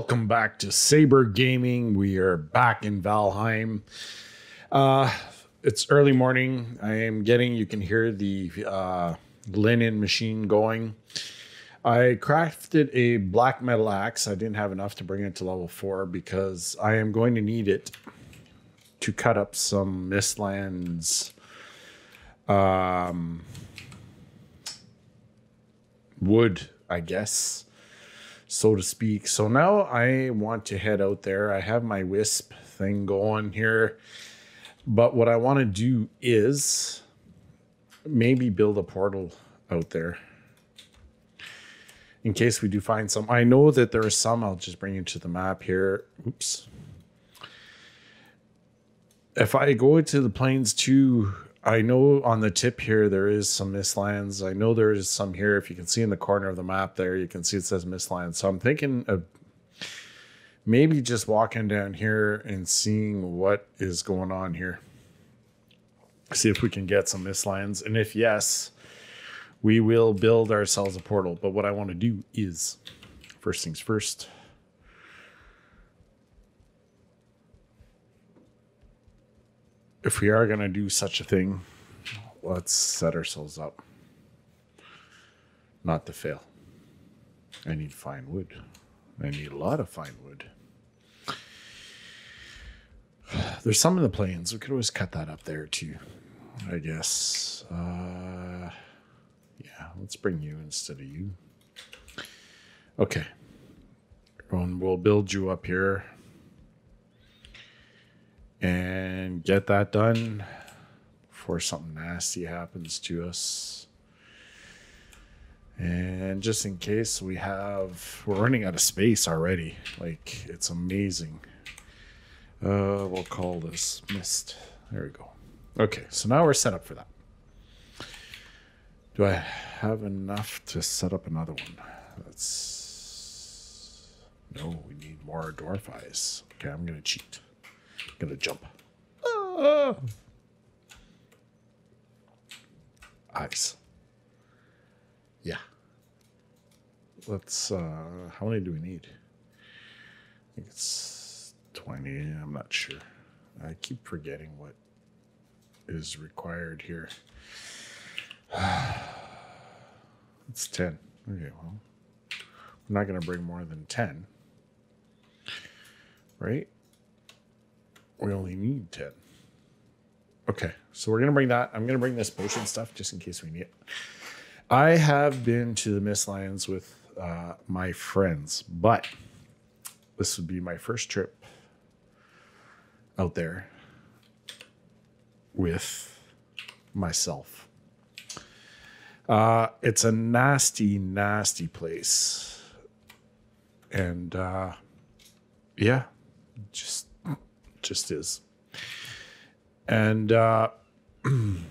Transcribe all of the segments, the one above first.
Welcome back to Saber Gaming. We are back in Valheim. Uh, it's early morning. I am getting, you can hear the uh, linen machine going. I crafted a black metal axe. I didn't have enough to bring it to level four because I am going to need it to cut up some Mistlands um, wood, I guess so to speak. So now I want to head out there. I have my wisp thing going here. But what I want to do is maybe build a portal out there in case we do find some. I know that there are some. I'll just bring you to the map here. Oops. If I go to the plains too, I know on the tip here there is some Mistlands. I know there is some here. If you can see in the corner of the map there, you can see it says Mistlands. So I'm thinking of maybe just walking down here and seeing what is going on here. See if we can get some Mistlands. And if yes, we will build ourselves a portal. But what I want to do is, first things first, if we are going to do such a thing, let's set ourselves up not to fail. I need fine wood. I need a lot of fine wood. There's some in the plains. We could always cut that up there too, I guess. Uh, yeah, let's bring you instead of you. Okay. And we'll build you up here and get that done before something nasty happens to us. And just in case we have, we're running out of space already. Like, it's amazing. Uh, we'll call this mist. There we go. Okay, so now we're set up for that. Do I have enough to set up another one? That's no. We need more dwarf eyes. Okay, I'm gonna cheat gonna jump. Ah. Ice. Yeah. Let's uh how many do we need? I think it's 20. I'm not sure. I keep forgetting what is required here. it's 10. Okay, well. We're not going to bring more than 10. Right? We only need 10. Okay, so we're going to bring that. I'm going to bring this potion stuff just in case we need it. I have been to the Mistlands with uh, my friends, but this would be my first trip out there with myself. Uh, it's a nasty, nasty place. And uh, yeah, just just is. And uh, can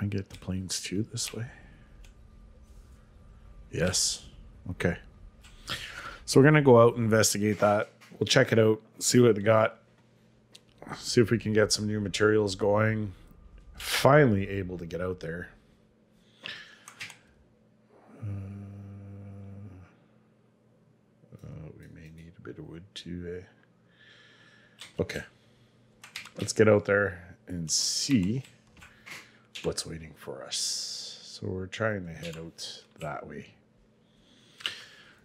I get the plains too this way? Yes. Okay. So we're gonna go out and investigate that. We'll check it out, see what they got, see if we can get some new materials going. Finally able to get out there. Uh, uh, we may need a bit of wood too. Eh? Okay. Let's get out there and see what's waiting for us. So we're trying to head out that way.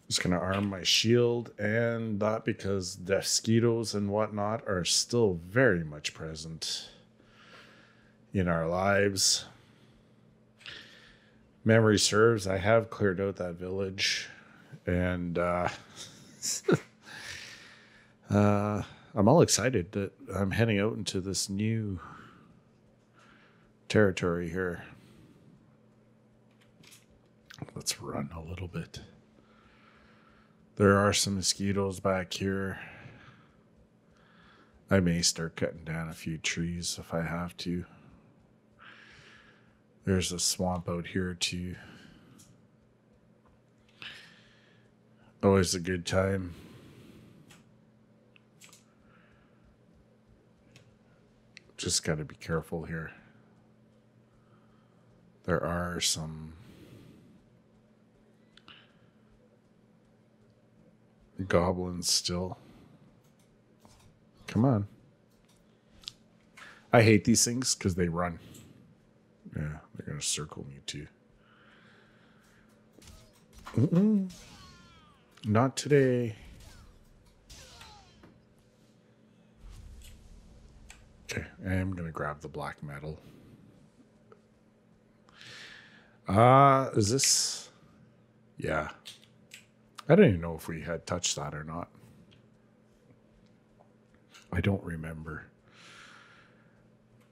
Just gonna arm my shield and that because the mosquitoes and whatnot are still very much present in our lives. Memory serves, I have cleared out that village and uh, uh I'm all excited that I'm heading out into this new territory here. Let's run a little bit. There are some mosquitoes back here. I may start cutting down a few trees if I have to. There's a swamp out here too. Always a good time. Just got to be careful here. There are some goblins still. Come on. I hate these things because they run. Yeah, they're going to circle me too. Mm-mm. Not today. Okay, I am going to grab the black metal. Uh, is this? Yeah. I don't even know if we had touched that or not. I don't remember.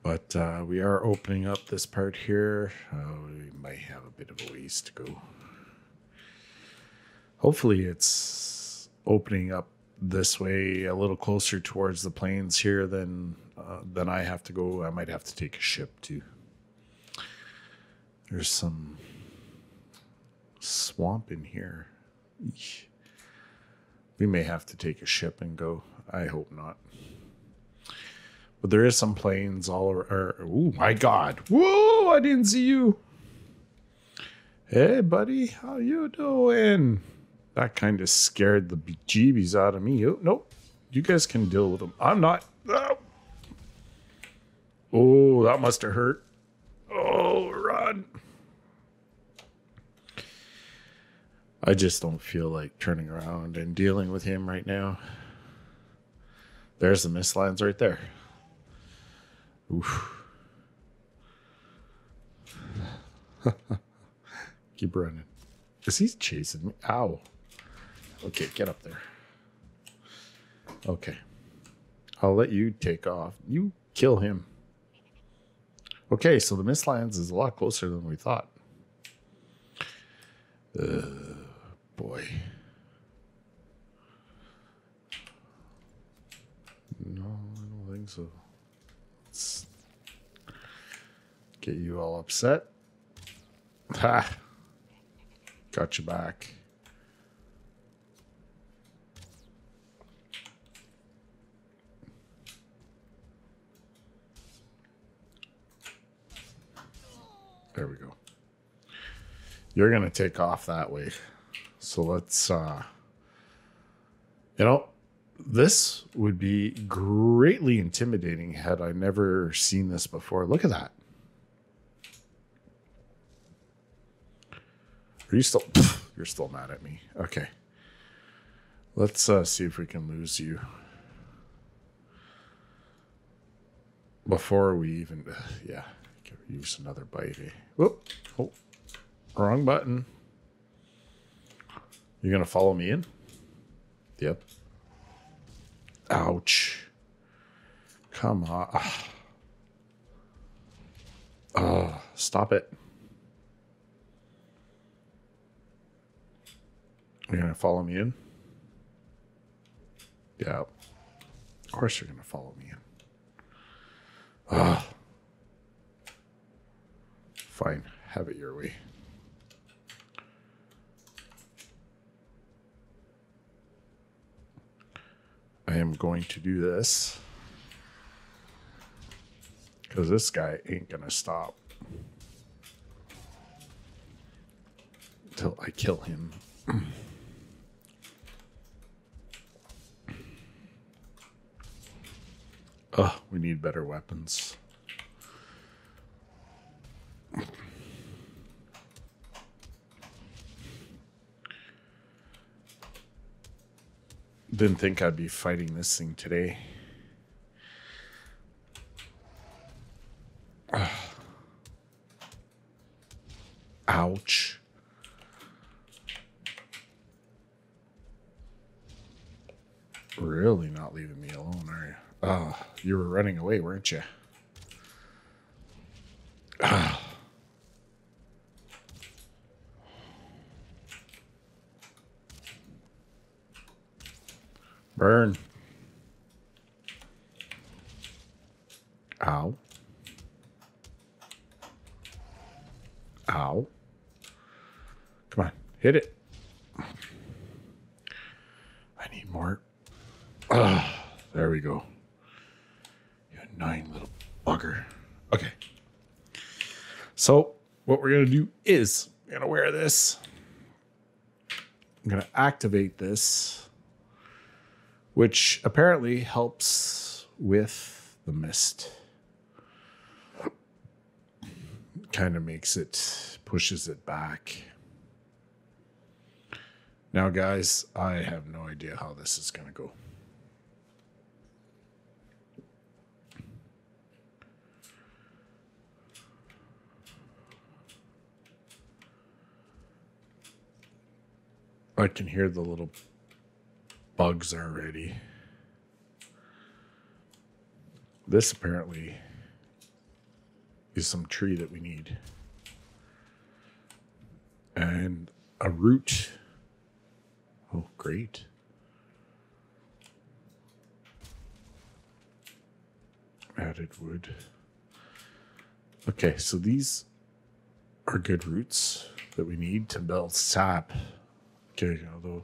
But uh, we are opening up this part here. Uh, we might have a bit of a ways to go. Hopefully, it's opening up this way a little closer towards the plains here than uh, than I have to go. I might have to take a ship too. There's some swamp in here. Eesh. We may have to take a ship and go. I hope not. But there is some plains all around. Oh my God! Whoa! I didn't see you. Hey, buddy, how you doing? That kind of scared the bejeebies out of me. Oh, nope, you guys can deal with them. I'm not. Oh, oh that must have hurt. Oh, run! I just don't feel like turning around and dealing with him right now. There's the Mistlands right there. Oof. Keep running. Is he chasing me? Ow. Okay, get up there. Okay. I'll let you take off. You kill him. Okay, so the mist lands is a lot closer than we thought. Uh, boy. No, I don't think so. Let's get you all upset. Ha! Got you back. There we go. You're going to take off that way. So let's, uh, you know, this would be greatly intimidating had I never seen this before. Look at that. Are you still? You're still mad at me. Okay. Let's uh, see if we can lose you before we even. Uh, yeah, use another. Eh? Whoop! Oh, wrong button. You're gonna follow me in? Yep. Ouch. Come on. Oh, stop it. You're going to follow me in? Yeah. Of course you're going to follow me in. Ah. Fine. Have it your way. I am going to do this because this guy ain't going to stop until I kill him. Oh, we need better weapons. Didn't think I'd be fighting this thing today. Ouch. Really not leaving me alone, are you? Oh, you were running away, weren't you? Burn. Ow. Ow. Come on, hit it. I need more. Ah, there we go. You annoying little bugger. Okay. So, what we're to do is, going to wear this. I'm to activate this which apparently helps with the mist. Kind of makes it, pushes it back. Now, guys, I have no idea how this is going to go. I can hear the little bugs already. This apparently is some tree that we need. And a root. Oh, great. Added wood. Okay, so these are good roots that we need to build sap. Okay, although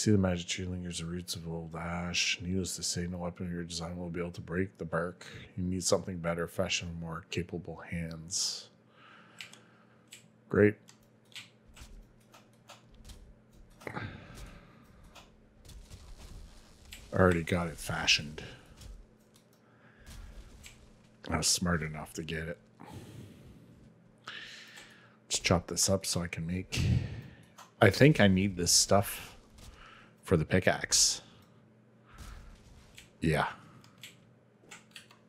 see the magic tree lingers the roots of old ash. Needless to say, no weapon of your design will be able to break the bark. You need something better, fashion more capable hands. Great. Already got it fashioned. I was smart enough to get it. Let's chop this up so I can make I think I need this stuff for the pickaxe. Yeah.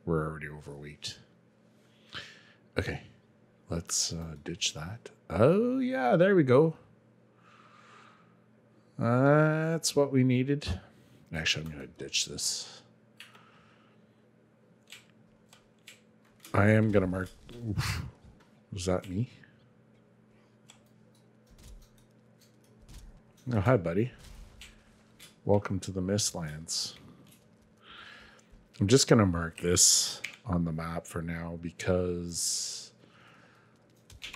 We're already overweight. Okay. Let's uh, ditch that. Oh, yeah, there we go. That's what we needed. Actually, I'm going to ditch this. I am going to mark. Oof. Was that me? Oh, hi, buddy. Welcome to the Mistlands. I'm just going to mark this on the map for now because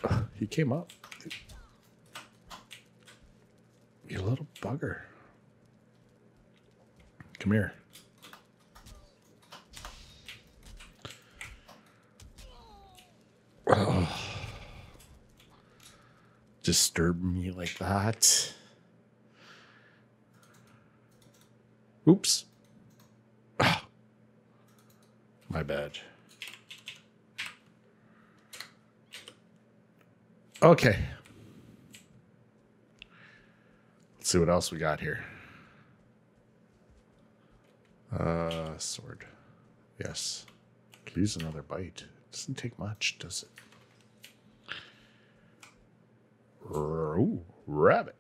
uh, he came up. You little bugger. Come here. Oh. Disturb me like that. Oops. Ah. My bad. Okay. Let's see what else we got here. Uh, sword. Yes. Could use another bite. Doesn't take much, does it? Ooh, rabbit.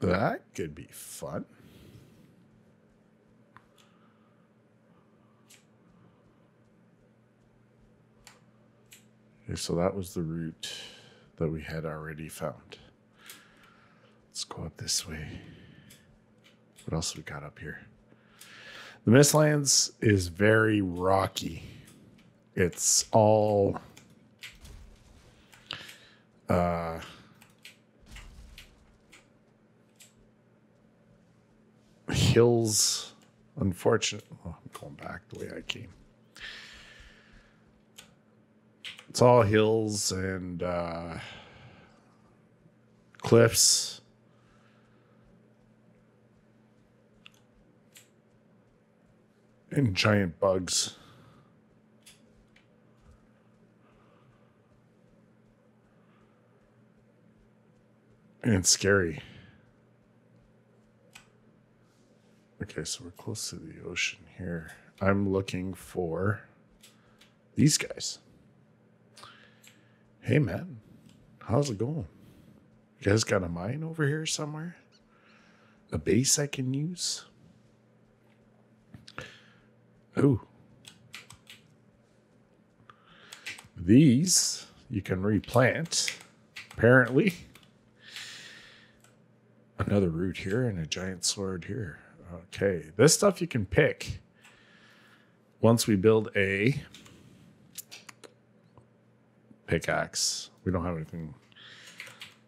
That could be fun. Okay, so that was the route that we had already found. Let's go up this way. What else we got up here? The Mistlands is very rocky. It's all uh, hills. Unfortunately, oh, I'm going back the way I came. It's all hills and uh, cliffs. And giant bugs. And scary. Okay, so we're close to the ocean here. I'm looking for these guys. Hey, man, how's it going? You guys got a mine over here somewhere? A base I can use? Oh. These you can replant, apparently. Another root here and a giant sword here. Okay, this stuff you can pick once we build a pickaxe. We don't have anything.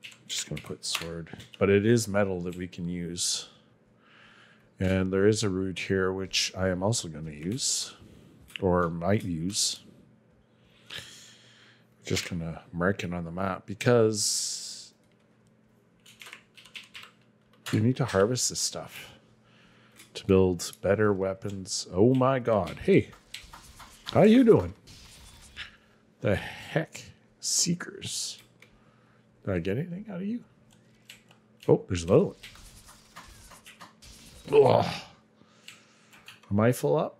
I'm just to put sword. But it is metal that we can use. And there is a root here, which I am also to use. Or might use. Just to mark it on the map because you need to harvest this stuff. to build better weapons. Oh my god. Hey. How you doing? The heck? Seekers. Did I get anything out of you? Oh, there's another one. Ugh. Am I full up?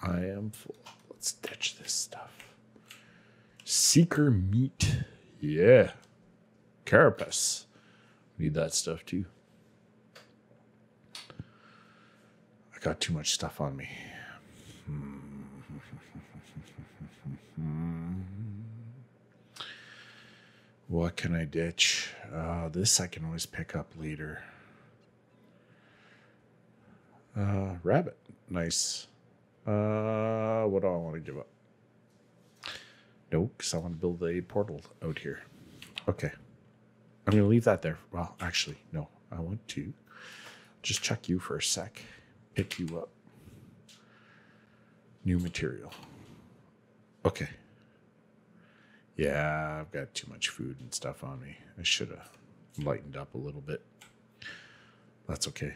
I am full. Let's ditch this stuff. Seeker meat. Yeah. Carapace. Need that stuff too. I got too much stuff on me. Hmm. What can I ditch? Uh, this I can always pick up later. Uh, rabbit. Nice. Uh, what do I want to give up? No, because I want to build a portal out here. Okay. I'm going to leave that there. Well, actually, no. I want to just check you for a sec. Pick you up. New material. Okay. Yeah, I've got too much food and stuff on me. I should have lightened up a little bit. That's okay.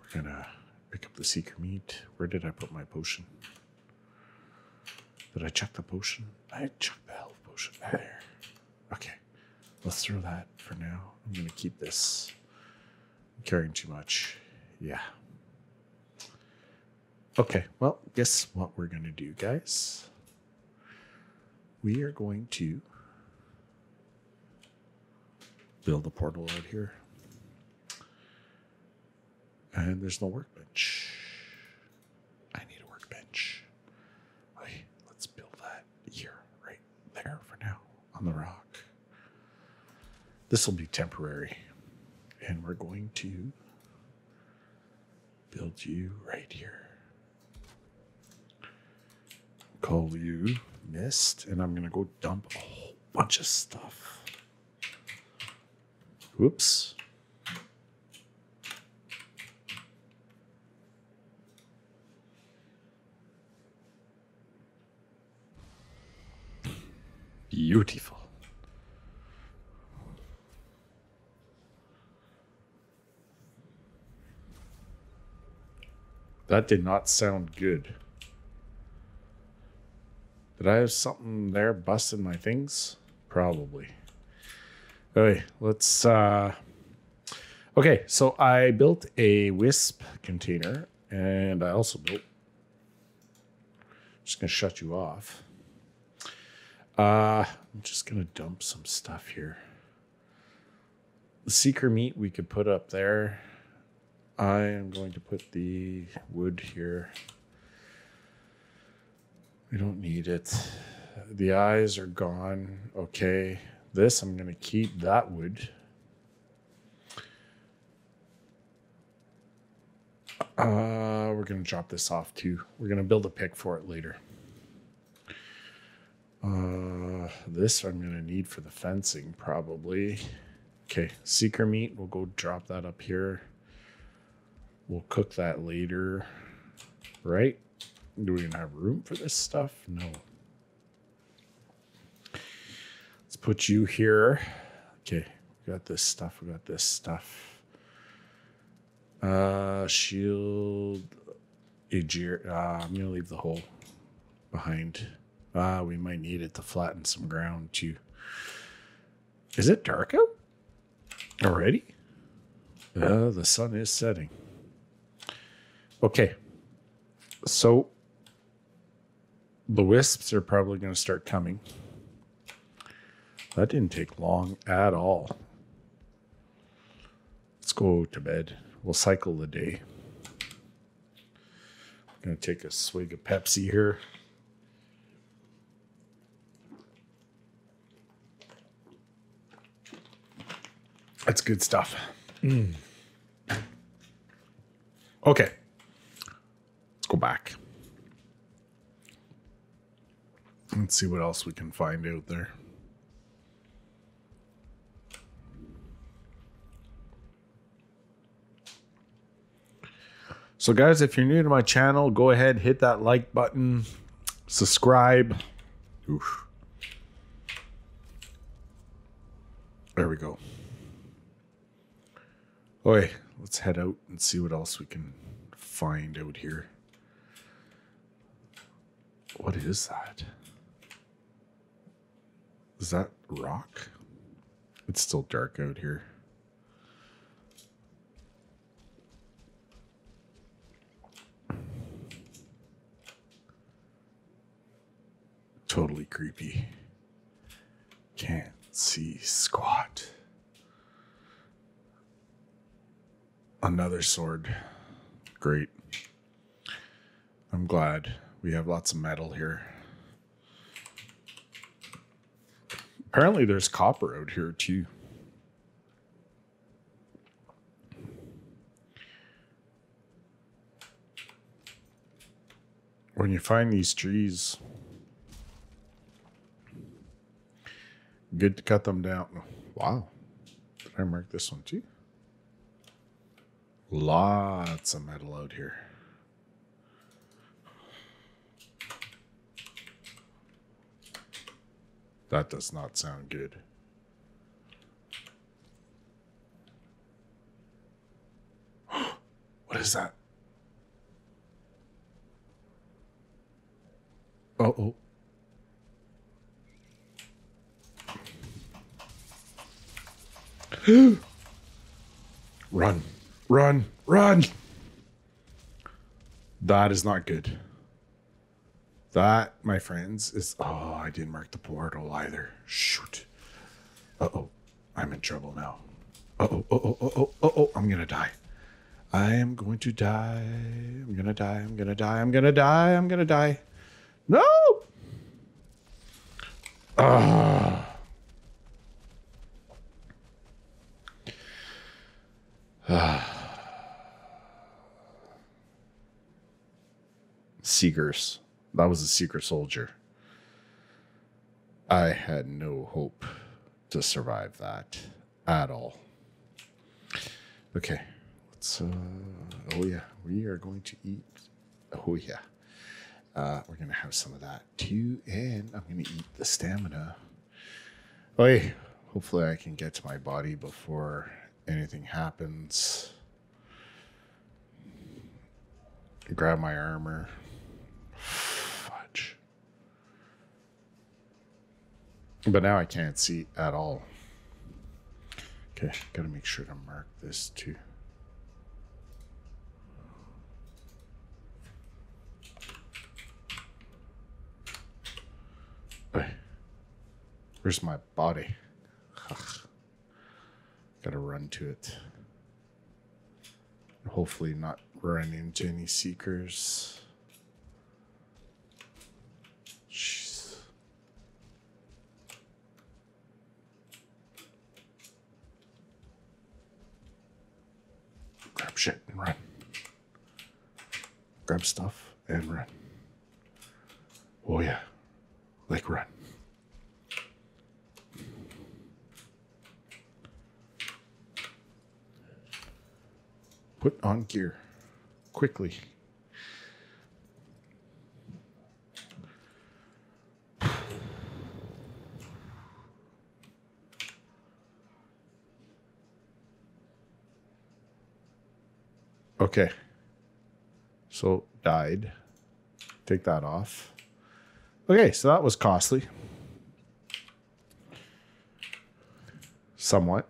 We're to pick up the seeker meat. Where did I put my potion? Did I check the potion? I checked the health potion. There. Okay. Let's throw that for now. I'm to keep this. I'm carrying too much. Yeah. Okay. Well, guess what we're to do, guys? We are going to build a portal out here. And there's no workbench. I need a workbench. Okay, let's build that here, right there for now, on the rock. This will be temporary. And we're going to build you right here. Call you Mist, and I'm going to go dump a whole bunch of stuff. Whoops. Beautiful. That did not sound good. Did I have something there busting my things? Probably. Okay, let's uh Okay, so I built a wisp container and I also built just gonna shut you off. Uh I'm just gonna dump some stuff here. The seeker meat we could put up there. I am going to put the wood here. We don't need it. The eyes are gone. Okay. This, I'm going to keep that wood. Uh, we're going to drop this off too. We're going to build a pick for it later. Uh, this I'm going to need for the fencing probably. Okay, seeker meat. We'll go drop that up here. We'll cook that later. Right? Do we even have room for this stuff? No. Let's put you here. Okay, we got this stuff. We got this stuff. Uh, shield. Aegir. Uh, I'm gonna leave the hole behind. Ah, uh, we might need it to flatten some ground too. Is it dark out already? Uh, the sun is setting. Okay. So the wisps are probably going to start coming. That didn't take long at all. Let's go to bed. We'll cycle the day. I'm going to take a swig of Pepsi here. That's good stuff. Mm. Okay. Let's go back. Let's see what else we can find out there. So, guys, if you're new to my channel, go ahead, hit that like button, subscribe. Oof. There we go. Okay, let's head out and see what else we can find out here. What is that? Is that rock? It's still dark out here. Totally creepy. Can't see squat. Another sword. Great. I'm glad we have lots of metal here. Apparently, there's copper out here too. When you find these trees, good to cut them down. Wow. Did I mark this one too? Lots of metal out here. That does not sound good. what is that? Uh oh. run, run, run. That is not good. That, my friends, is. Oh, I didn't mark the portal either. Shoot. Uh oh. I'm in trouble now. Uh oh, oh, oh, oh, oh, oh, oh. I'm gonna die. I am going to die. I'm gonna die. I'm gonna die. I'm gonna die. I'm gonna die. No! Ah. Seekers. That was a seeker soldier. I had no hope to survive that at all. Okay, let's. Uh, oh yeah, we are going to eat. Oh yeah, uh, we're gonna have some of that too, and I'm gonna eat the stamina. Oh hopefully I can get to my body before anything happens. Grab my armor. But now I can't see at all. Okay, gotta make sure to mark this too. Where's my body? Gotta run to it. Hopefully, not run into any seekers. Grab shit and run. Grab stuff and run. Oh, yeah. Like, run. Put on gear quickly. Okay. So died. Take that off. Okay, so that was costly. Somewhat.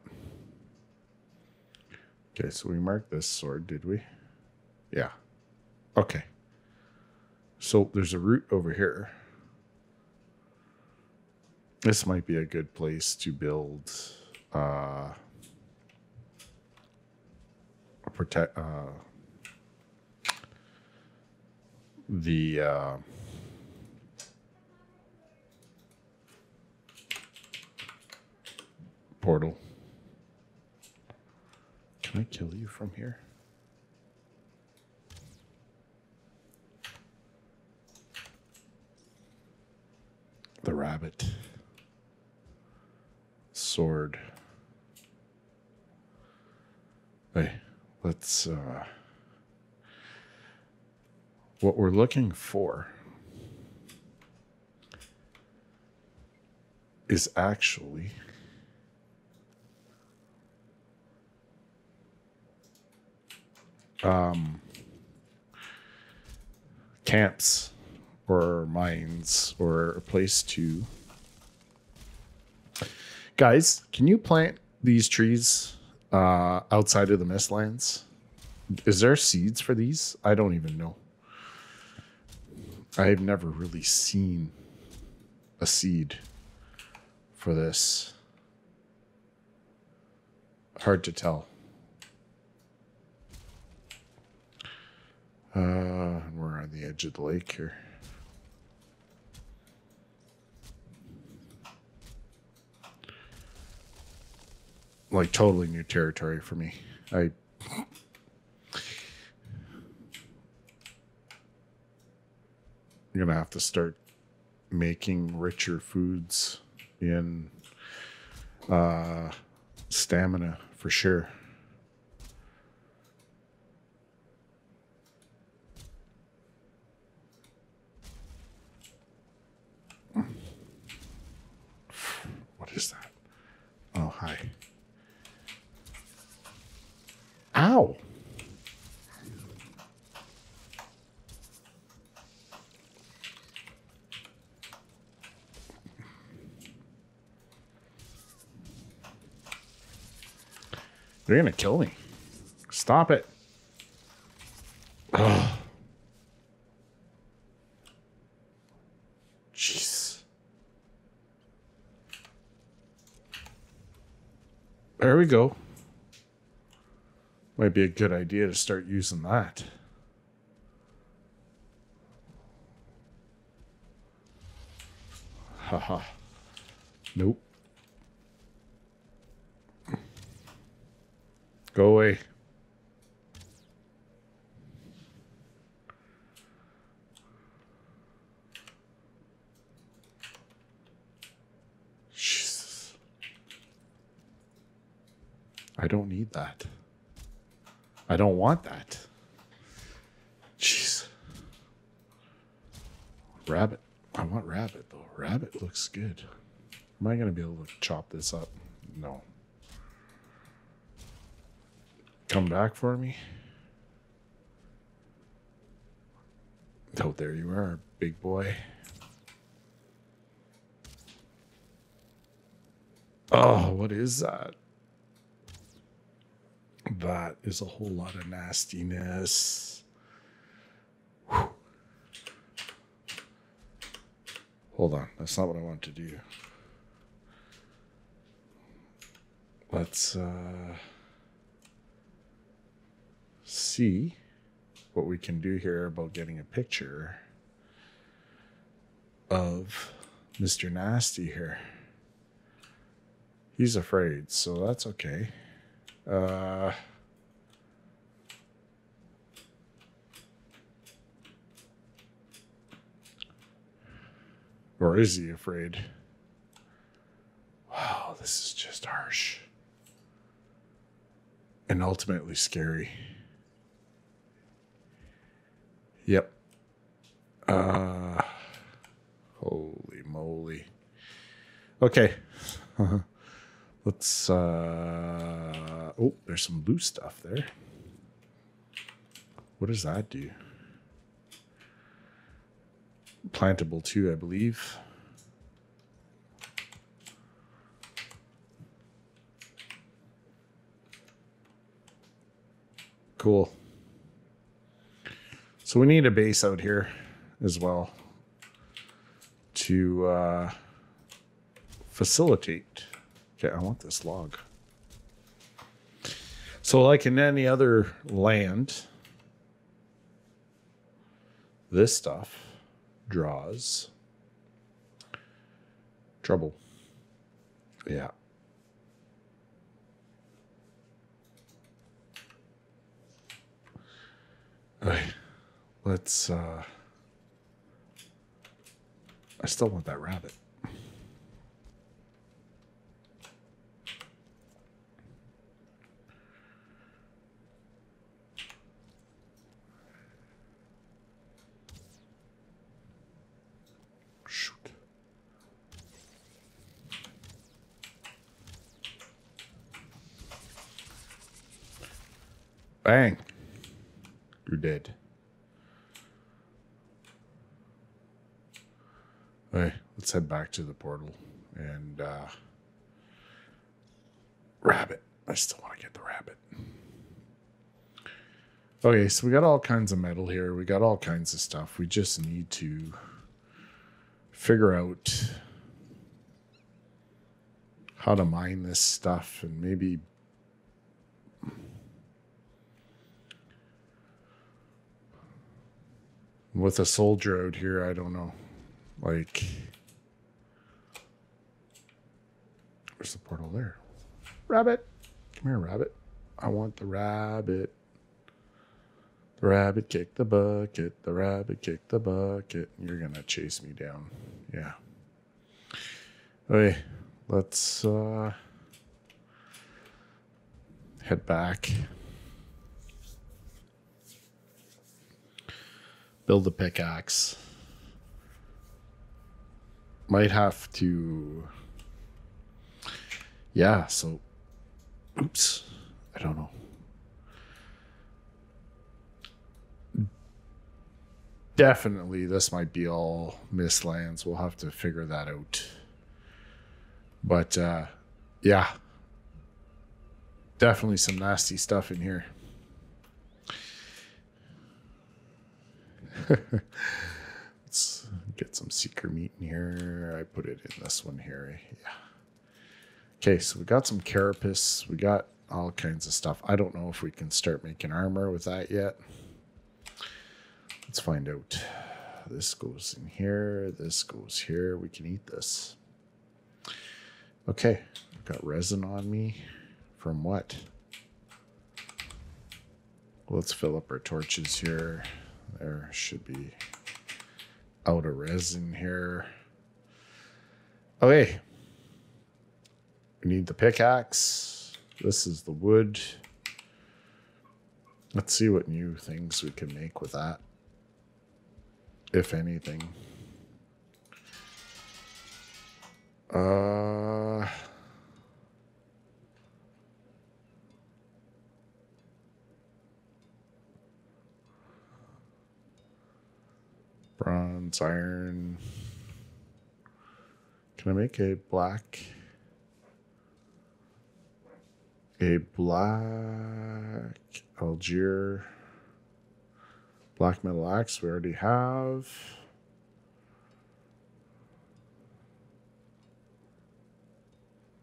Okay, so we marked this sword, did we? Yeah. Okay. So there's a route over here. This might be a good place to build uh protect uh the uh portal. Can I kill you from here? The rabbit. Sword. Hey, let's uh what we're looking for is actually um, camps or mines or a place to. Guys, can you plant these trees uh, outside of the mistlands? Is there seeds for these? I don't even know. I've never really seen a seed for this. Hard to tell. Uh, we're on the edge of the lake here. Like totally new territory for me. I I'm gonna have to start making richer foods in uh, stamina for sure. What is that? Oh, hi. Ow. They're gonna kill me. Stop it. Ugh. Jeez. There we go. Might be a good idea to start using that. Haha. Nope. Go away. Jesus. I don't need that. I don't want that. Jeez. Rabbit. I want rabbit though. Rabbit looks good. Am I going to be able to chop this up? No. Come back for me. Oh, there you are, big boy. Oh, what is that? That is a whole lot of nastiness. Whew. Hold on, that's not what I want to do. Let's uh, see what we can do here about getting a picture of Mr. Nasty here. He's afraid, so that's okay. Uh, or is he afraid? Wow, this is just harsh. And ultimately scary. Yep. Uh, holy moly. Okay. Let's uh oh, there's some blue stuff there. What does that do? Plantable too, I believe. Cool. So we need a base out here as well to uh, facilitate. Okay, I want this log. So, like in any other land, this stuff draws trouble. Yeah. Okay. Let's uh I still want that rabbit. Shoot. Bang. You're dead. Okay, let's head back to the portal and uh rabbit. I still want to get the rabbit. Okay, so we got all kinds of metal here. We got all kinds of stuff. We just need to figure out how to mine this stuff and maybe with a soldier out here, I don't know. Like Where's the portal there? Rabbit. Come here, rabbit. I want the rabbit. The rabbit kicked the bucket. The rabbit kicked the bucket. You're gonna chase me down. Yeah. Okay, let's uh head back. Build a pickaxe. Might have to yeah, so oops. I don't know. Definitely this might be all mistlands. We'll have to figure that out. But uh yeah. Definitely some nasty stuff in here. Get some seeker meat in here. I put it in this one here. Yeah. Okay, so we got some carapace. We got all kinds of stuff. I don't know if we can start making armor with that yet. Let's find out. This goes in here. This goes here. We can eat this. Okay, I've got resin on me. From what? Let's fill up our torches here. There should be out of resin here. Okay. We need the pickaxe. This is the wood. Let's see what new things we can make with that. If anything. Uh bronze, iron. Can I make a black? A black Algier black metal axe we already have.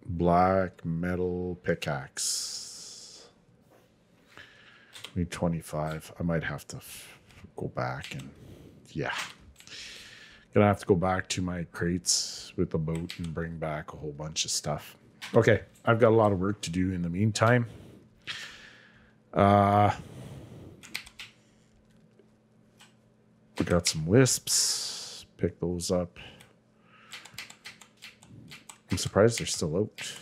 Black metal pickaxe. Need 25. I might have to go back and yeah. Gonna have to go back to my crates with the boat and bring back a whole bunch of stuff. Okay, I've got a lot of work to do in the meantime. Uh, we got some wisps. Pick those up. I'm surprised they're still out.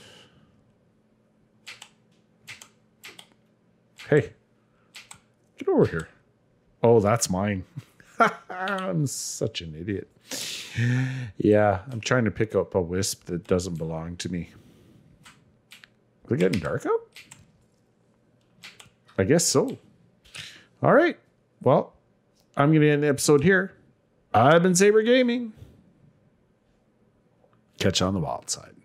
Hey, get over here. Oh, that's mine. I'm such an idiot. Yeah, I'm trying to pick up a wisp that doesn't belong to me. Is it getting dark out? I guess so. All right. Well, I'm going to end the episode here. I've been Saber Gaming. Catch you on the wild side.